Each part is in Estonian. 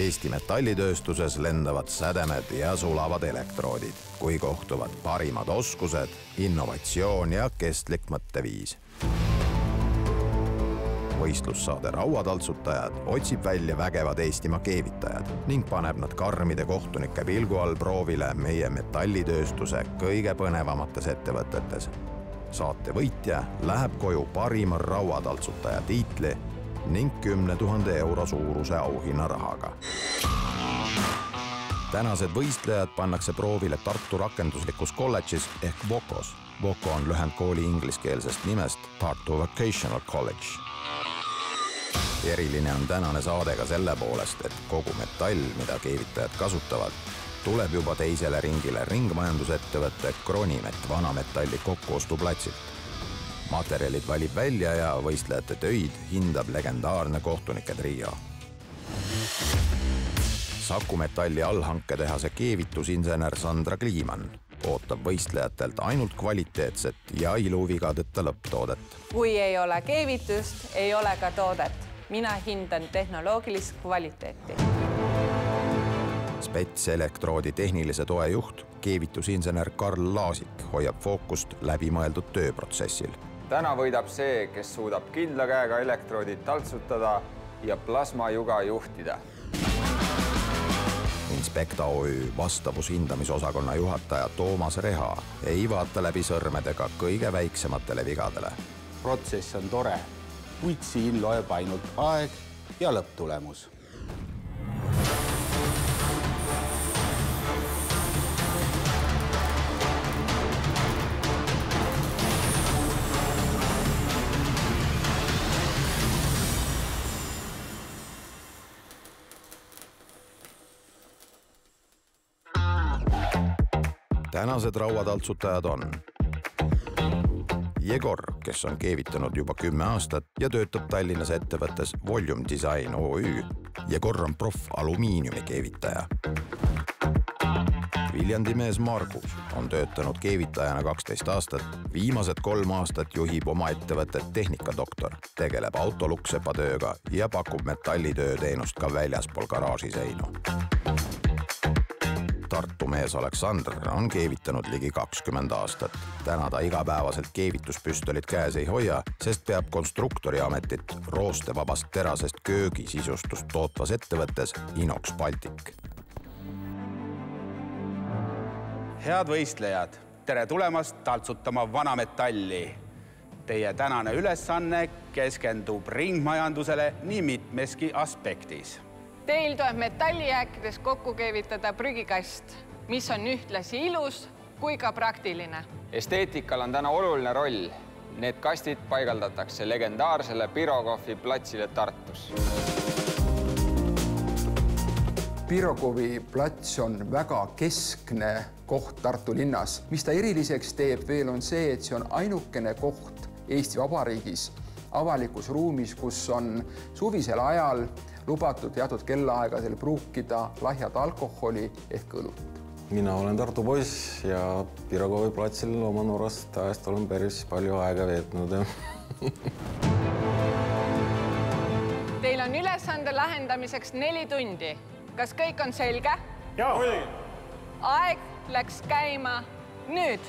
Eesti metallitööstuses lendavad sädemed ja sulavad elektroodid, kui kohtuvad parimad oskused, innovatsioon ja kestlik mõtteviis võistlussaade Rauataltsutajad otsib välja vägevad Eestimaa keevitajad ning paneb nad karmide kohtunike pilgu all proovile meie metallitööstuse kõige põnevamates ettevõtetes. saate võitja läheb koju parima rauataltsutaja tiitli ning kümne tuhande euro suuruse auhinnarahaga. tänased võistlejad pannakse proovile Tartu rakenduslikus kolledžis ehk Vokos. Voko on lühend kooli ingliskeelsest nimest Tartu Vocational College eriline on tänane saade ka selle poolest, et kogu metall, mida keevitajad kasutavad, tuleb juba teisele ringile ringmajandusettevõtte Kronimet vanametalli kokkuostuplatsilt. Materjalid valib välja ja võistlejate töid hindab legendaarne kohtunike trio. Saku Metalli allhanketehase keevitusinsener Sandra Kliimann ootab võistlejatelt ainult kvaliteetset ja iluvigadeta lõpptoodet. kui ei ole keevitust, ei ole ka toodet mina hindan tehnoloogilist kvaliteeti. Spets elektroodi tehnilise toe juht, keevitusinsener Karl Laasik hoiab fookust läbimõeldud tööprotsessil. Täna võidab see, kes suudab kindla käega elektroodid taltsutada ja plasmajuga juhtida. Inspekta OÜ vastavushindamisosakonna juhataja Toomas Reha ei vaata läbi sõrmedega kõige väiksematele vigadele. protsess on tore kuid siin loeb ainult aeg ja lõpptulemus. Tänased rauataltsutajad on Jegor, kes on keevitanud juba kümme aastat ja töötab Tallinnas ettevõttes Volume Design OÜ. Jegor on proff alumiiniumi keevitaja. Viljandi mees Margus on töötanud keevitajana kaksteist aastat, viimased kolm aastat juhib oma ettevõtet Tehnikadoktor, tegeleb autoluksepatööga ja pakub metallitööteenust ka väljaspool garaažiseinu Tartu mees Aleksandr on keevitanud ligi kakskümmend aastat. täna ta igapäevaselt keevituspüstolit käes ei hoia, sest peab konstruktori ametit roostevabast terasest köögisisustust tootvas ettevõttes Inox Baltic. head võistlejad, tere tulemast taltsutama vanametalli. Teie tänane ülesanne keskendub ringmajandusele nii mitmeski aspektis Teil tuleb metallijääkides kokku keevitada prügikast, mis on ühtlasi ilus kui ka praktiline. esteetikal on täna oluline roll. Need kastid paigaldatakse legendaarsele Pirogovi platsile Tartus. Pirogovi plats on väga keskne koht Tartu linnas. mis ta eriliseks teeb veel, on see, et see on ainukene koht Eesti Vabariigis avalikus ruumis, kus on suvisel ajal lubatud teatud kellaaegadel pruukida lahjat alkoholi ehk õlut. mina olen Tartu poiss ja Pirogovi platsil oma noorest ajast olen päris palju aega veetnud Teil on ülesande lahendamiseks neli tundi. kas kõik on selge? jaa, muidugi. aeg läks käima nüüd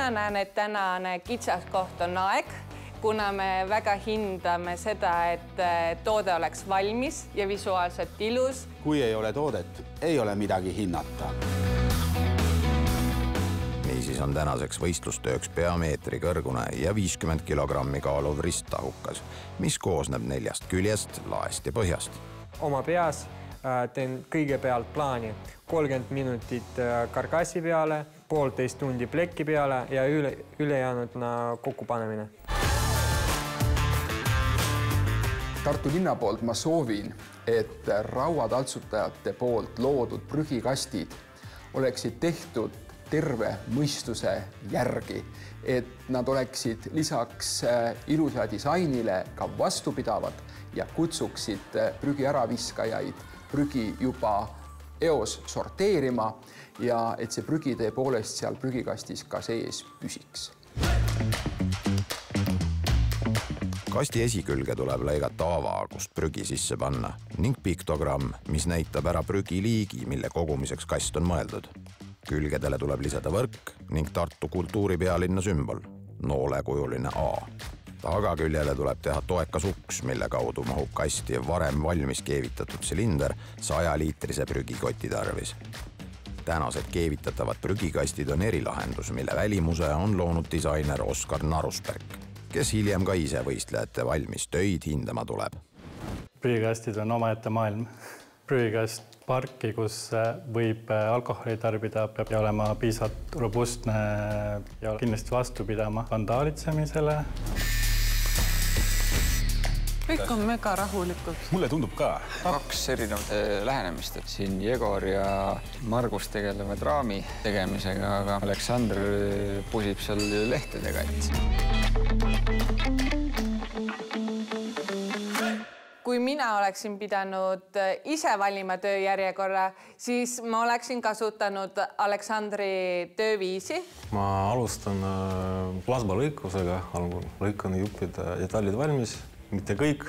mina näen, et tänane kitsaskoht on aeg, kuna me väga hindame seda, et toode oleks valmis ja visuaalselt ilus. kui ei ole toodet, ei ole midagi hinnata. niisiis on tänaseks võistlustööks peameetri kõrgune ja viiskümmend kilogrammi kaaluv risttahukas, mis koosneb neljast küljest, laest ja põhjast. oma peas äh, teen kõigepealt plaani kolmkümmend minutit äh, karkassi peale poolteist tundi pleki peale ja üle, ülejäänudna kokkupanemine. Tartu linna poolt ma soovin, et rauataltsutajate poolt loodud prügikastid oleksid tehtud terve mõistuse järgi, et nad oleksid lisaks äh, ilusa disainile ka vastupidavad ja kutsuksid äh, prügi äraviskajaid prügi juba eos sorteerima ja et see prügi tõepoolest seal prügikastis ka sees püsiks. kasti esikülge tuleb lõigata ava, kust prügi sisse panna ning piktogramm, mis näitab ära prügiliigi, mille kogumiseks kast on mõeldud. külgedele tuleb lisada võrk ning Tartu kultuuripealinna sümbol, noolekujuline A. tagaküljele tuleb teha toekas uks, mille kaudu mahub kasti varem valmis keevitatud silinder sajaliitrise prügikoti tarvis tänased keevitatavad prügikastid on erilahendus, mille välimuse on loonud disainer Oskar Narusberg kes hiljem ka ise võistlejate valmis töid hindama tuleb. prügikastid on omaette maailm. prügikast parki, kus võib alkoholi tarbida, peab olema piisavalt robustne ja kindlasti vastu pidama vandaalitsemisele kõik on mega rahulikud. mulle tundub ka. kaks erinevat eh, lähenemist, et siin Jegor ja Margus tegelevad raami tegemisega, aga Aleksandr pusib seal lehtedega, et kui mina oleksin pidanud äh, ise valima tööjärjekorra, siis ma oleksin kasutanud Aleksandri tööviisi. ma alustan äh, plasmalõikusega, algul lõikan juppid detailid valmis, mitte kõik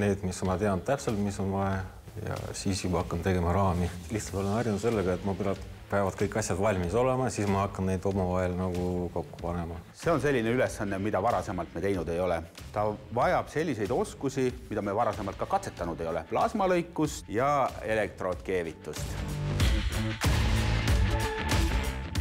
need, mis ma tean täpselt, mis on vaja ja siis juba hakkan tegema raami. lihtsalt olen harjunud sellega, et ma pean peavad kõik asjad valmis olema, siis ma hakkan neid omavahel nagu kokku panema. see on selline ülesanne, mida varasemalt me teinud ei ole. ta vajab selliseid oskusi, mida me varasemalt ka katsetanud ei ole. plasmalõikust ja elektroodkeevitust.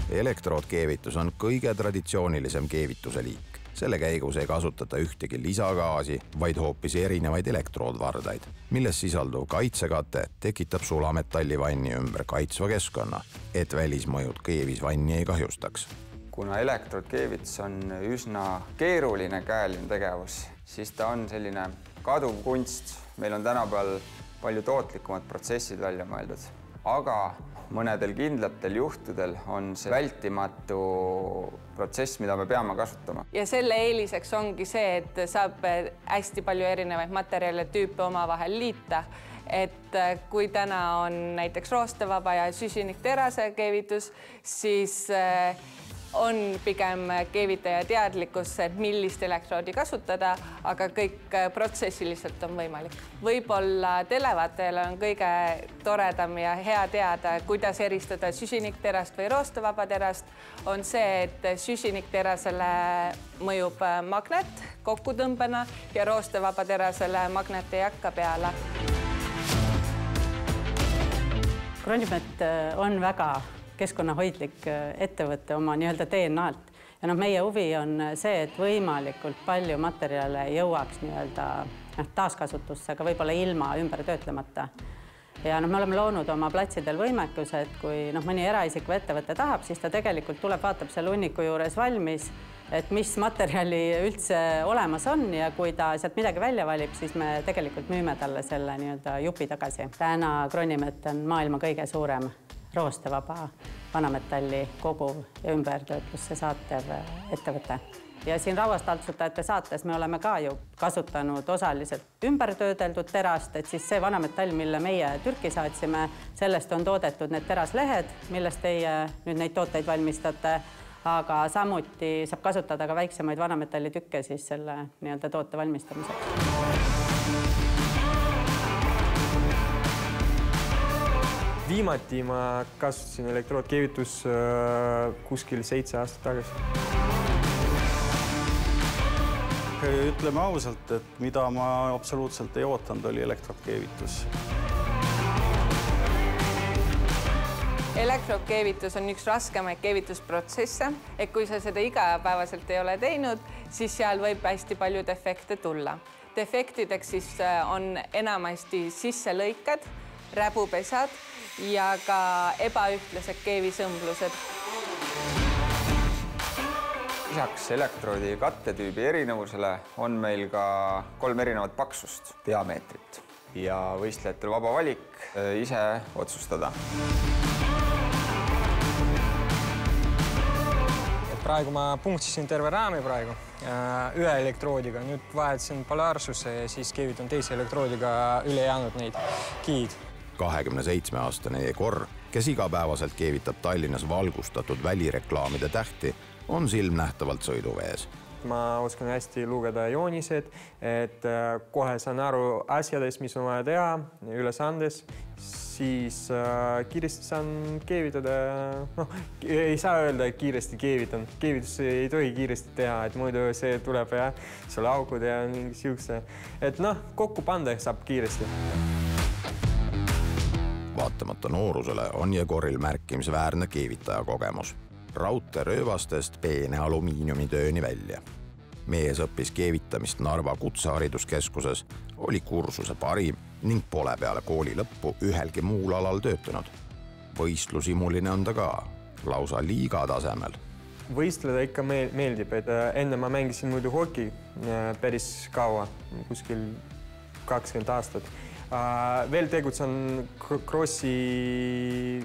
elektroodkeevitus on kõige traditsioonilisem keevituse liik selle käigus ei kasutata ühtegi lisagaasi, vaid hoopis erinevaid elektroodvardaid, milles sisalduv kaitsekate tekitab sulametalli vanni ümber kaitsva keskkonna, et välismõjud keevis vanni ei kahjustaks. kuna elektroodkeevitus on üsna keeruline käeline tegevus, siis ta on selline kaduv kunst. meil on tänapäeval palju tootlikumad protsessid välja mõeldud, aga mõnedel kindlatel juhtudel on see vältimatu protsess, mida me peame kasutama. ja selle eeliseks ongi see, et saab hästi palju erinevaid materjale, tüüpe omavahel liita et kui täna on näiteks roostevaba ja süsinikterase keevitus, siis on pigem keevitaja teadlikkus, et millist elektroodi kasutada, aga kõik protsessiliselt on võimalik. võib-olla televaatajale on kõige toredam ja hea teada, kuidas eristada süsinikterast või roostevaba terast, on see, et süsinikterasele mõjub magnet kokkutõmbena ja roostevaba terasele magnet ei hakka peale. Kronimet on väga keskkonnahoidlik äh, ettevõte oma nii-öelda DNA-lt ja noh, meie huvi on see, et võimalikult palju materjale jõuaks nii-öelda noh, taaskasutusse, aga võib-olla ilma ümber töötlemata. ja noh, me oleme loonud oma platsidel võimekuse, et kui noh, mõni eraisik või ettevõte tahab, siis ta tegelikult tuleb, vaatab seal hunniku juures valmis, et mis materjali üldse olemas on ja kui ta sealt midagi välja valib, siis me tegelikult müüme talle selle nii-öelda jupi tagasi. täna Kronimet on maailma kõige suurem roostevaba vanametalli koguv ja ümbertöötlusse saatev ettevõte. ja siin rauastaltsutajate saates me oleme ka ju kasutanud osaliselt ümbertöödeldud terast, et siis see vanametall, mille meie Türki saatsime, sellest on toodetud need teraslehed, millest teie nüüd neid tooteid valmistate aga samuti saab kasutada ka väiksemaid vanametallitükke siis selle nii-öelda toote valmistamiseks. Viimati ma kasutasin elektroodkeevitus äh, kuskil seitse aastat tagasi. ütleme ausalt, et mida ma absoluutselt ei ootanud, oli elektroodkeevitus. elektrokeevitus on üks raskemaid keevitusprotsesse, et kui sa seda igapäevaselt ei ole teinud, siis seal võib hästi palju defekte tulla. defektideks siis äh, on enamasti sisselõiked, räbupesad ja ka ebaühtlased keevisõmblused. lisaks elektroodi kattetüübi erinevusele on meil ka kolm erinevat paksust, diameetrit ja võistlejatel vaba valik äh, ise otsustada. praegu ma punktisin terve raami praegu äh, ühe elektroodiga, nüüd vahetasin polaarsuse ja siis keevitan teise elektroodiga ülejäänud neid kiid kahekümne seitsme aastane Jegor, kes igapäevaselt keevitab Tallinnas valgustatud välireklaamide tähti, on silmnähtavalt sõiduvees. Ma oskan hästi lugeda joonised, et äh, kohe saan aru asjadest, mis on vaja teha, ülesandes, siis äh, kiiresti saan keevitada, noh, ei saa öelda, et kiiresti keevitan, keevitusi ei tohi kiiresti teha, et muidu see tuleb jah, seal aukud ja mingi siukse, et noh, kokku panna saab kiiresti. Vaatamata noorusele on Jegoril märkimisväärne keevitaja kogemus raudteerööbastest peene alumiiniumitööni välja. mees õppis keevitamist Narva Kutsehariduskeskuses, oli kursuse parim ning pole peale kooli lõppu ühelgi muul alal töötanud. võistlushimuline on ta ka, lausa liiga tasemel. võistleda ikka meel meeldib, et äh, enne ma mängisin muidu hoki äh, päris kaua, kuskil kakskümmend aastat veel tegutsen krossi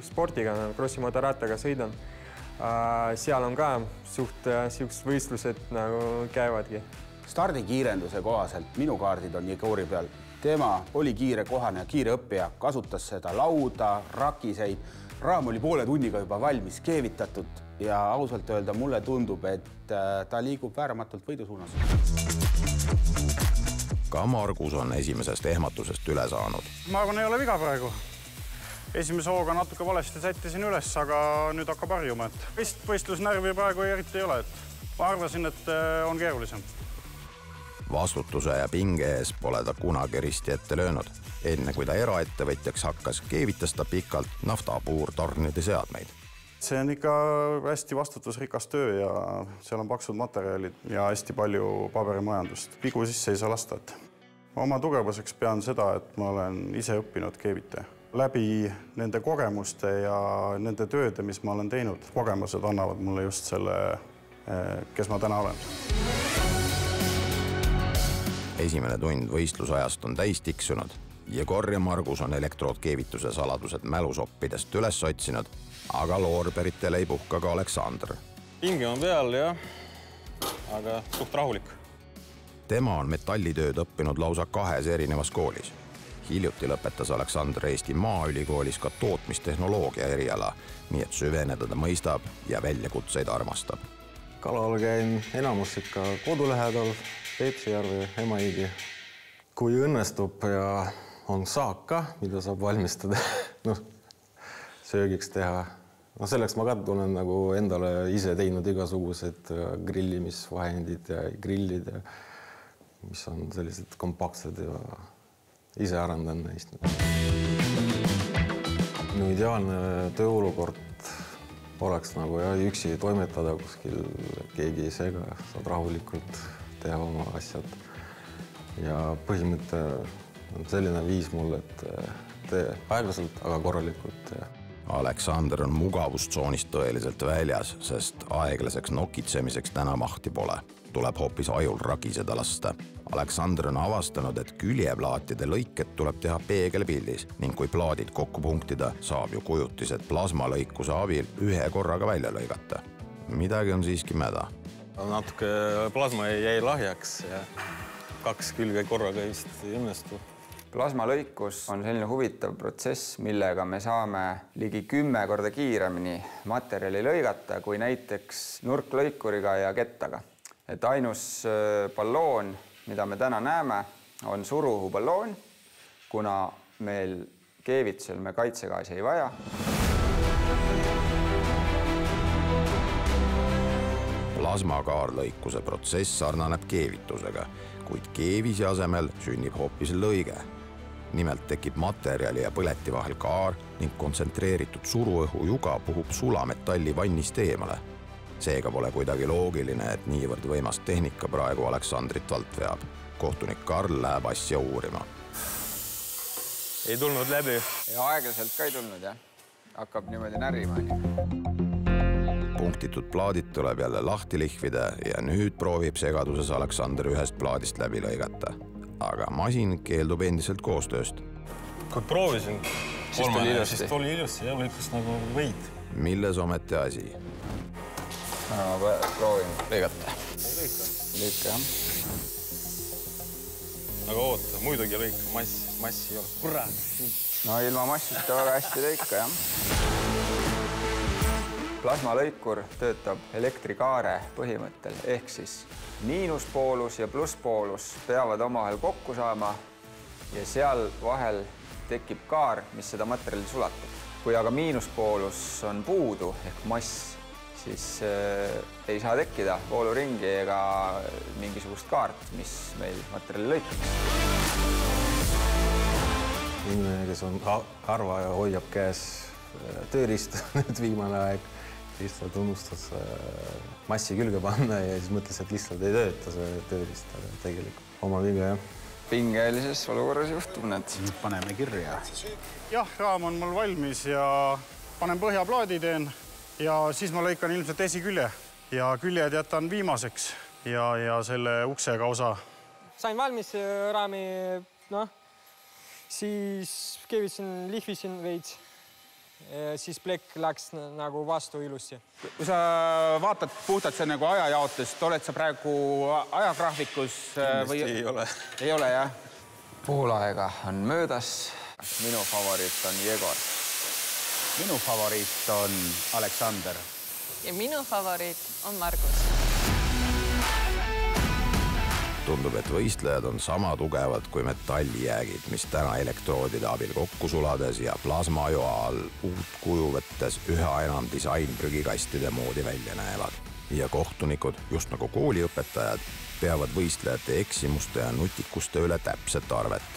spordiga, krossi mootorrattaga sõidan uh,. seal on ka suht siuksed võistlused nagu käivadki. stardikiirenduse kohaselt minu kaardid on Jegori peal tema oli kiire kohane ja kiire õppija, kasutas seda lauda, rakiseid. raam oli poole tunniga juba valmis keevitatud ja ausalt öelda mulle tundub, et äh, ta liigub vääramatult võidu suunas. Ka Margus on esimesest ehmatusest üle saanud. ma arvan, ei ole viga praegu. esimese hooga natuke valesti sättisin üles, aga nüüd hakkab harjuma, et vist võistlusnärvi praegu eriti ei ole, et ma arvasin, et äh, on keerulisem vastutuse ja pinge ees pole ta kunagi risti ette löönud. enne kui ta eraettevõtjaks hakkas, keevitas ta pikalt naftapuurtornide seadmeid. See on ikka hästi vastutusrikas töö ja seal on paksud materjalid ja hästi palju paberimajandust. vigu sisse ei saa lasta, et oma tugevuseks pean seda, et ma olen ise õppinud keevitaja läbi nende kogemuste ja nende tööde, mis ma olen teinud, kogemused annavad mulle just selle, eh, kes ma täna olen esimene tund võistlusajast on täis tiksunud. Jegor ja Margus on elektroodkeevituse saladused mälusoppidest üles otsinud, aga loorberitel ei puhka ka Aleksandr. pinge on peal jah, aga suht rahulik. tema on metallitööd õppinud lausa kahes erinevas koolis. hiljuti lõpetas Aleksandr Eesti Maaülikoolis ka tootmistehnoloogia eriala, nii et süveneda ta mõistab ja väljakutseid armastab. kalal käin enamus ikka kodu lähedal Peipsijärve Emajõgi. kui õnnestub ja on saak ka, mida saab valmistada noh, söögiks teha. no selleks ma ka olen nagu endale ise teinud igasugused äh, grillimisvahendid ja grillid ja mis on sellised kompaktsed ja ise arendan neist. minu ideaalne tööolukord oleks nagu jah, üksi toimetada kuskil, keegi ei sega, saad rahulikult teha oma asjad. ja põhimõte selline viis mulle, et tee aeglaselt, aga korralikult. Aleksander on mugavustsoonist tõeliselt väljas, sest aeglaseks nokitsemiseks täna mahti pole. tuleb hoopis ajul ragiseda lasta. Aleksander on avastanud, et küljeplaatide lõiked tuleb teha peegelpildis ning kui plaadid kokku punktida, saab ju kujutised plasmalõikuse abil ühe korraga välja lõigata. midagi on siiski mäda natuke plasma jäi lahjaks ja kaks külge korraga vist ei õnnestu. Plasmalõikus on selline huvitav protsess, millega me saame ligi kümme korda kiiremini materjali lõigata kui näiteks nurklõikuriga ja kettaga. et ainus balloon, mida me täna näeme, on suruõhuballoon, kuna meil keevitusel me kaitsegaasi ei vaja plasmakaarlõikuse protsess sarnaneb keevitusega, kuid keevise asemel sünnib hoopis lõige. Nimelt tekib materjali ja põleti vahel kaar ning kontsentreeritud suruõhujuga puhub sulametalli vannist eemale. seega pole kuidagi loogiline, et niivõrd võimas tehnika praegu Aleksandrit alt veab. kohtunik Karl läheb asja uurima. ei tulnud läbi. ja aeglaselt ka ei tulnud jah, hakkab niimoodi närima onju punktitud plaadid tuleb jälle lahti lihvida ja nüüd proovib segaduses Aleksander ühest plaadist läbi lõigata. Aga masin keeldub endiselt koostööst. kui proovisin, siis tuli ilusti, siis tuli ilusti ja lõikas nagu võid. milles ometi asi? ma proovin lõigata. lõika jah. aga oota, muidugi lõika, mass, massi ei ole, kurat no ilma massita väga hästi ei lõika, jah. Plasmalõikur töötab elektrikaare põhimõttel, ehk siis miinuspoolus ja plusspoolus peavad omavahel kokku saama ja seal vahel tekib kaar, mis seda materjali sulatab. kui aga miinuspoolus on puudu ehk mass, siis äh, ei saa tekkida vooluringi ega mingisugust kaart, mis meil materjali lõikaks. inimene, kes on harva ja hoiab käes äh, tööriista nüüd viimane aeg, lihtsalt unustas äh, massi külge panna ja siis mõtles, et lihtsalt ei tööta see tööriist, aga tegelikult oma viga jah pingelises olukorras juhtub need. paneme kirja. jah, raam on mul valmis ja panen põhjaplaadi teen ja siis ma lõikan ilmselt esikülje ja küljed jätan viimaseks ja, ja selle uksega osa. sain valmis äh, raami, noh, siis keevitasin, lihvisin veits siis plekk läks nagu vastu ilusti. kui sa vaatad puhtalt see nagu ajajaotust, oled sa praegu ajagraafikus äh, või? ei ole. ei ole jah? pool aega on möödas. minu favoriit on Jegor. minu favoriit on Aleksander. ja minu favoriit on Margus tundub, et võistlejad on sama tugevad kui metallijäägid, mis täna elektroodide abil kokku sulades ja plasmajoa all uut kuju võttes üha enam disainprügikastide moodi välja näevad. ja kohtunikud, just nagu kooliõpetajad, peavad võistlejate eksimuste ja nutikuste üle täpset arvet.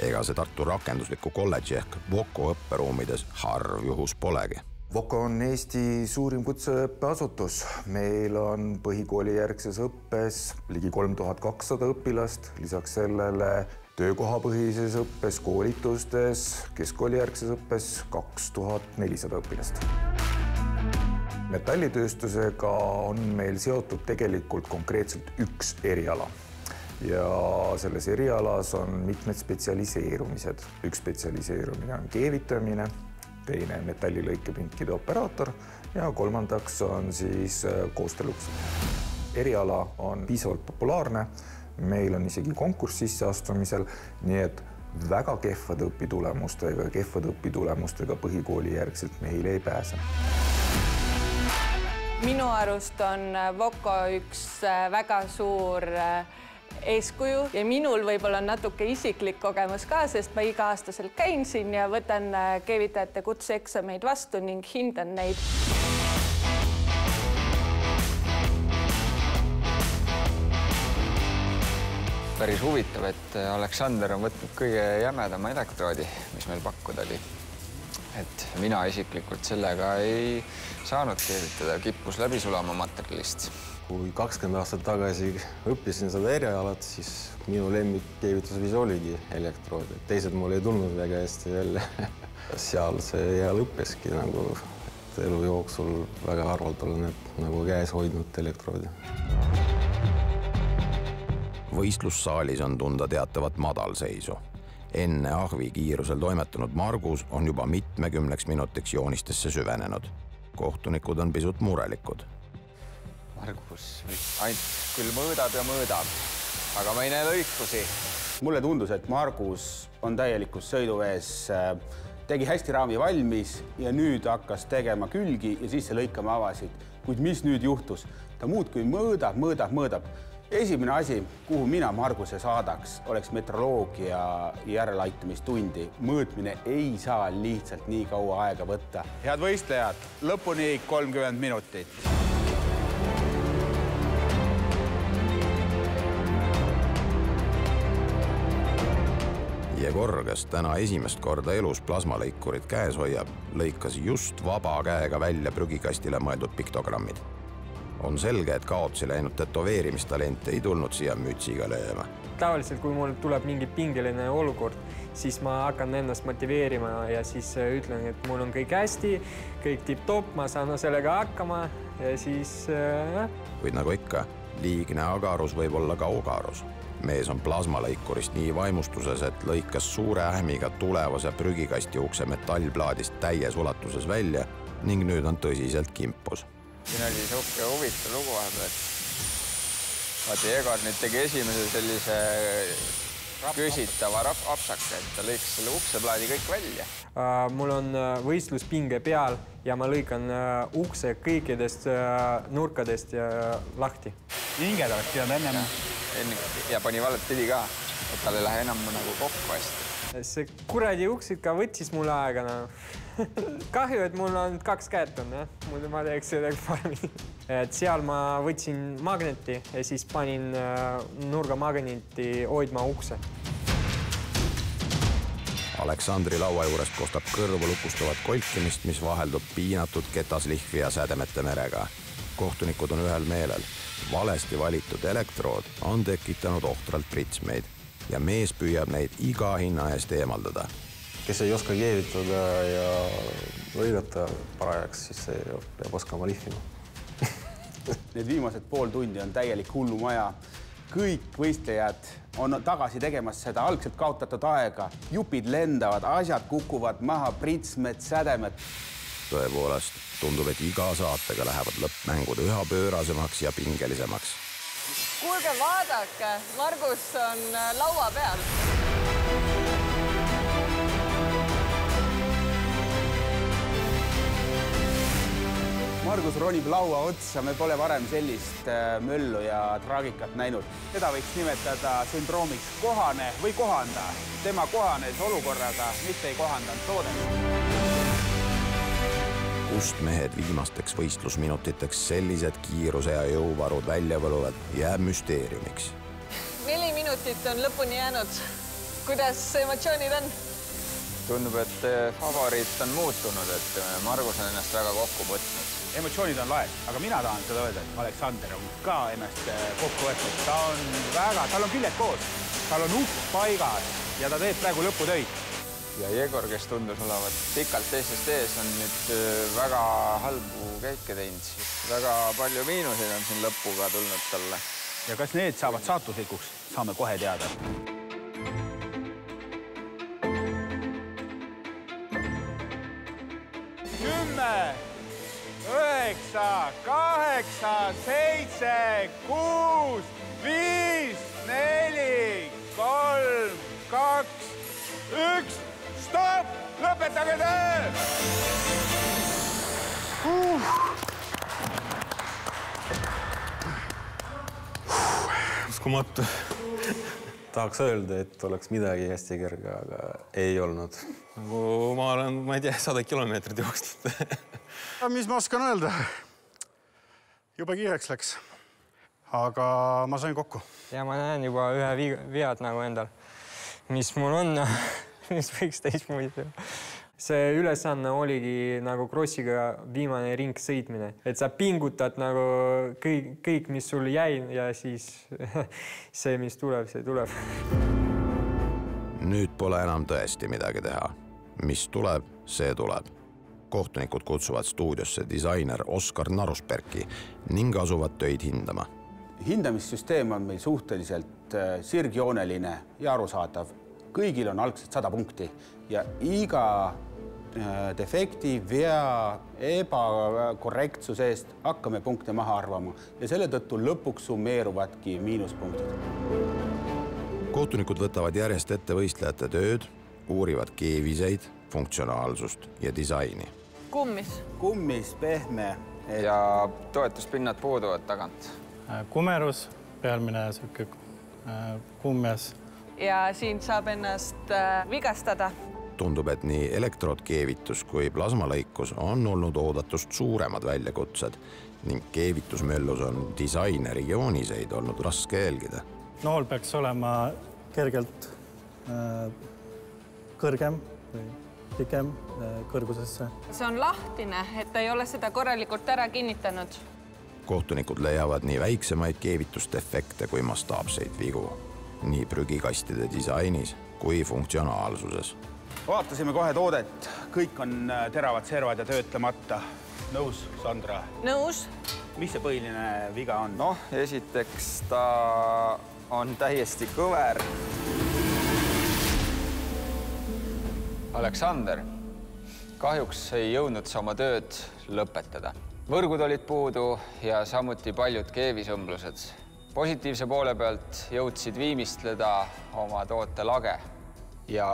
ega see Tartu Rakendusliku Kolledži ehk Voko õpperuumides harv juhus polegi Voko on Eesti suurim kutseõppeasutus. meil on põhikoolijärgses õppes ligi kolm tuhat kakssada õpilast, lisaks sellele töökohapõhises õppes, koolitustes, keskkoolijärgses õppes kaks tuhat nelisada õpilast. metallitööstusega on meil seotud tegelikult konkreetselt üks eriala ja selles erialas on mitmed spetsialiseerumised. üks spetsialiseerumine on keevitamine teine metallilõikepinkide operaator. Ja kolmandaks on siis äh, koosteluks. eriala on piisavalt populaarne, meil on isegi konkurss sisseastumisel, nii et väga kehvade õpitulemustega, kehvade õpitulemustega põhikooli järgselt meile ei pääse. Minu arust on Voko üks äh, väga suur äh, eeskuju ja minul võib-olla on natuke isiklik kogemus ka, sest ma iga-aastaselt käin siin ja võtan äh, keevitajate kutseeksameid vastu ning hindan neid. päris huvitav, et äh, Aleksander on võtnud kõige jämedama elektroodi, mis meil pakkuda oli. et mina isiklikult sellega ei saanud keevitada, kippus läbi sulama materjalist kui kakskümmend aastat tagasi õppisin seda erialat, siis minu lemmikkeevitusviis oligi elektrood, et teised mul ei tulnud väga hästi välja seal see ja lõppeski nagu, et elu jooksul väga harvalt olen nagu käes hoidnud elektroodi. võistlussaalis on tunda teatavat madalseisu. enne ahvi kiirusel toimetanud Margus on juba mitmekümneks minutiks joonistesse süvenenud. kohtunikud on pisut murelikud Margus ainult küll mõõdab ja mõõdab, aga ma ei näe lõikusi. mulle tundus, et Margus on täielikus sõiduvees, äh, tegi hästi raami valmis ja nüüd hakkas tegema külgi ja sisse lõikama avasid. kuid mis nüüd juhtus? ta muudkui mõõdab, mõõdab, mõõdab. esimene asi, kuhu mina Marguse saadaks, oleks metroloogia järeleaitamistundi. mõõtmine ei saa lihtsalt nii kaua aega võtta. head võistlejad, lõpuni kolmkümmend minutit Jegor, kes täna esimest korda elus plasmalõikurit käes hoiab, lõikas just vaba käega välja prügikastile mõeldud piktogrammid. on selge, et kaotsi läinud tätoveerimistalent ei tulnud siia mütsiga lööma. tavaliselt, kui mul tuleb mingi pingeline olukord, siis ma hakkan ennast motiveerima ja siis äh, ütlen, et mul on kõik hästi, kõik tipp-topp, ma saan sellega hakkama ja siis äh.... kuid nagu ikka, liigne agarus võib olla ka ogarus mees on plasmalõikurist nii vaimustuses, et lõikas suure ähmiga tulevase prügikasti ukse metallplaadist täies ulatuses välja ning nüüd on tõsiselt kimpus. siin oli niisugune huvitav lugu vahepeal, et vaata, Jegor nüüd tegi esimese sellise küsitava rap- apsaka, et ta lõikas selle ukseplaadi kõik välja. Äh, mul on äh, võistluspinge peal ja ma lõikan äh, ukse kõikidest nurkadest ja lahti. hinged oleks pidanud ennem. Enne ja pani valet pidi ka, et tal ei lähe enam nagu kokku hästi. see kuradi uks ikka võttis mul aega noh kahju, et mul on kaks kätt on jah, muidu ma teeks midagi paremini. et seal ma võtsin magneti ja siis panin nurgamagneti hoidma ukse Aleksandri laua juurest kostab kõrvu lukustavat kolkimist, mis vaheldub piinatud ketaslihvi ja sädemete merega. Kohtunikud on ühel meelel. valesti valitud elektrood on tekitanud ohtralt pritsmeid ja mees püüab neid iga hinna eest eemaldada. kes ei oska keevitada ja lõigata parajaks, siis see peab oskama lihvima Need viimased pool tundi on täielik hullumaja kõik võistlejad on tagasi tegemas seda algselt kaotatud aega, jupid lendavad, asjad kukuvad maha, pritsmed, sädemed. Tõepoolest, tundub, et iga saatega lähevad lõppmängud üha pöörasemaks ja pingelisemaks. kuulge, vaadake, Margus on äh, laua peal Margus ronib laua otsa, me pole varem sellist äh, möllu ja traagikat näinud. seda võiks nimetada sündroomiks kohane või kohanda. tema kohanes olukorraga, mitte ei kohandanud toodet. Kust mehed viimasteks võistlusminutiteks sellised kiiruse ja jõuvarud välja võluvad, jääb müsteeriumiks. neli minutit on lõpuni jäänud. kuidas emotsioonid on? tundub, et äh, favoriit on muutunud, et äh, Margus on ennast väga kokku võtnud emotsioonid on laes, aga mina tahan seda öelda, et Aleksander on ka ennast äh, kokku võtnud, ta on väga, tal on küljed koos, tal on usk paigas ja ta teeb praegu lõputöid. Ja Jegor, kes tundus olevat pikalt teistest ees, on nüüd äh, väga halbu käike teinud, väga palju miinuseid on siin lõpuga tulnud talle. ja kas need saavad saatuslikuks, saame kohe teada. kümme üheksa, kaheksa, seitse, kuus, viis, neli, kolm, kaks, üks, stopp, lõpetage töö uh.. uskumatu tahaks öelda, et oleks midagi hästi kerge, aga ei olnud. nagu ma olen, ma ei tea, sada kilomeetrit jooksnud mis ma oskan öelda? jube kiireks läks. aga ma sain kokku. ja ma näen juba ühe vead nagu endal, mis mul on mis võiks teistmoodi teha. see ülesanne oligi nagu krossiga viimane ring sõitmine, et sa pingutad nagu kõik, kõik, mis sul jäi ja siis see, mis tuleb, see tuleb. nüüd pole enam tõesti midagi teha. mis tuleb, see tuleb kohtunikud kutsuvad stuudiosse disainer Oskar Narusperki ning asuvad töid hindama. hindamissüsteem on meil suhteliselt äh, sirgjooneline ja arusaadav. Kõigil on algselt sada punkti ja iga äh, defekti, vea, ebakorrektsuse eest hakkame punkte maha arvama ja selle tõttu lõpuks summeeruvadki miinuspunktid. kohtunikud võtavad järjest ette võistlejate tööd, uurivad keeviseid, funktsionaalsust ja disaini kummis? kummis, pehme et.... ja toetuspinnad puuduvad tagant. Kumerus, pealmine sihuke äh, kummes. Ja siin saab ennast äh, vigastada. tundub, et nii elektroodkeevitus kui plasmalõikus on olnud oodatust suuremad väljakutsed ning keevitusmöllus on disaineri jooniseid olnud raske jälgida. nool peaks olema kergelt äh, kõrgem või pikem äh, kõrgusesse. see on lahtine, et ta ei ole seda korralikult ära kinnitanud. kohtunikud leiavad nii väiksemaid keevitusdefekte kui mastaapseid vigu nii prügikastide disainis kui funktsionaalsuses. vaatasime kohe toodet, kõik on äh, teravad servad ja töötlemata. nõus, Sandra? nõus. mis see põhiline viga on? noh, esiteks ta on täiesti kõver Aleksander, kahjuks ei jõudnud sa oma tööd lõpetada. võrgud olid puudu ja samuti paljud keevisõmblused. Positiivse poole pealt jõudsid viimistleda oma toote lage ja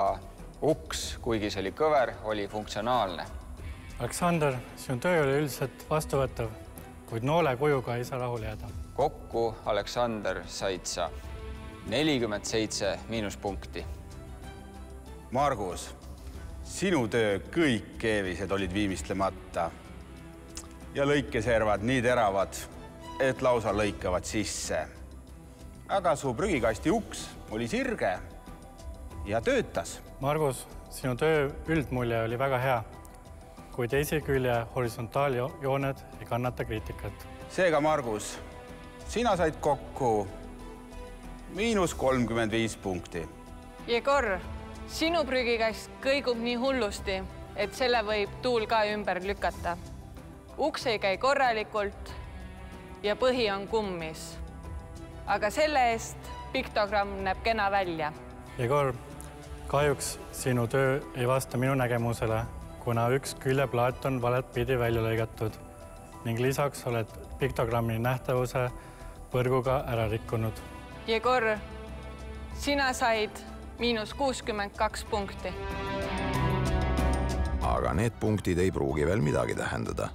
uks, kuigi see oli kõver, oli funktsionaalne. Aleksander, sinu töö oli üldiselt vastuvõetav, kuid noole kujuga ei saa rahule jääda. kokku, Aleksander, said sa nelikümmend seitse miinuspunkti. Margus, sinu töö kõik keevised olid viimistlemata ja lõikeservad nii teravad, et lausa lõikavad sisse. aga su prügikasti uks oli sirge ja töötas. Margus, sinu töö üldmulje oli väga hea, kuid esikülje horisontaaljooned ei kannata kriitikat. seega, Margus, sina said kokku miinus kolmkümmend viis punkti. Jegor, sinu prügikast kõigub nii hullusti, et selle võib tuul ka ümber lükata. uks ei käi korralikult ja põhi on kummis. aga selle eest piktogramm näeb kena välja. Jegor, kahjuks sinu töö ei vasta minu nägemusele, kuna üks küljeplaat on valet pidi välja lõigatud ning lisaks oled piktogrammi nähtavuse põrguga ära rikkunud. Jegor, sina said miinus kuuskümmend kaks punkti. aga need punktid ei pruugi veel midagi tähendada.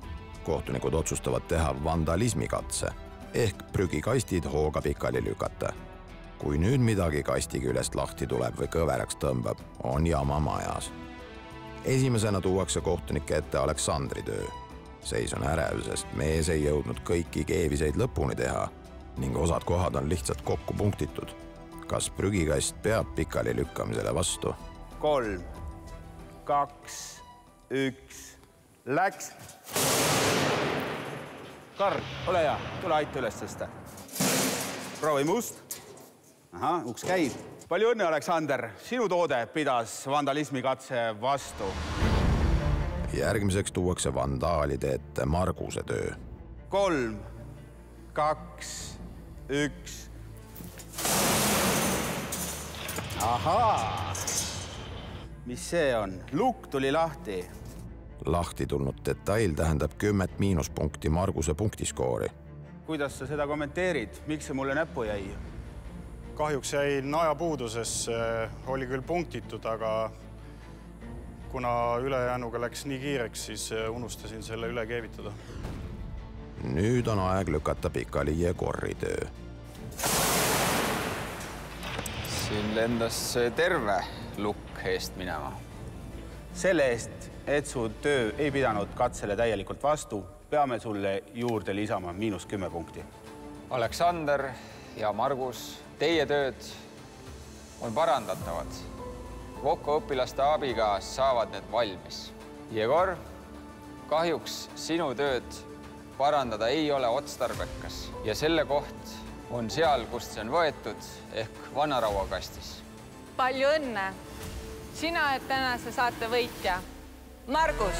Kohtunikud otsustavad teha vandalismikatse ehk prügikastid hooga pikali lükata. kui nüüd midagi kasti küljest lahti tuleb või kõveraks tõmbab, on jama majas. esimesena tuuakse kohtunike ette Aleksandri töö. seis on ärev, sest mees ei jõudnud kõiki keeviseid lõpuni teha ning osad kohad on lihtsalt kokku punktitud. kas prügikast peab pikali lükkamisele vastu? kolm, kaks, üks, läks. Karl, ole hea, tule aita üles tõsta. proovime ust. ahah, uks käib. palju õnne, Aleksander, sinu toode pidas vandalismikatse vastu. järgmiseks tuuakse vandaalide ette Marguse töö. kolm, kaks, üks. ahaa, mis see on, lukk tuli lahti lahti tulnud detail tähendab kümmet miinuspunkti Marguse punktiskoori. kuidas sa seda kommenteerid, miks see mulle näppu jäi? kahjuks jäin ajapuuduses, oli küll punktitud, aga kuna ülejäänuga läks nii kiireks, siis unustasin selle üle keevitada. nüüd on aeg lükata pikali Jegori töö. siin lendas terve lukk eest minema. Selle eest, et su töö ei pidanud katsele täielikult vastu, peame sulle juurde lisama miinus kümme punkti. Aleksander ja Margus, teie tööd on parandatavad. Voko õpilaste abiga saavad need valmis. Jegor, kahjuks sinu tööd parandada ei ole otstarbekas ja selle koht on seal, kust see on võetud ehk vanarauakastis. palju õnne! Sina oled tänase saate võitja Margus.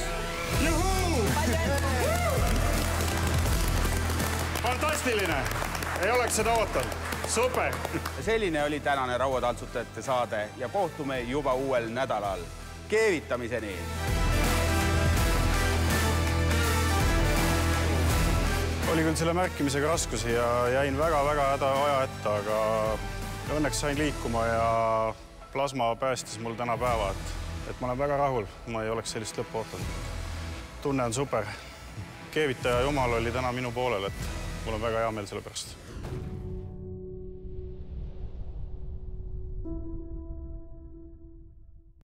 fantastiline, ei oleks seda ootanud, super. selline oli tänane rauataltsutajate saade ja kohtume juba uuel nädalal. keevitamiseni. oli küll selle märkimisega raskusi ja jäin väga-väga häda aja ette, aga õnneks sain liikuma ja plasma päästis mul täna päeva, et et ma olen väga rahul, ma ei oleks sellist lõppu ootanud. tunne on super. keevitaja jumal oli täna minu poolel, et mul on väga hea meel selle pärast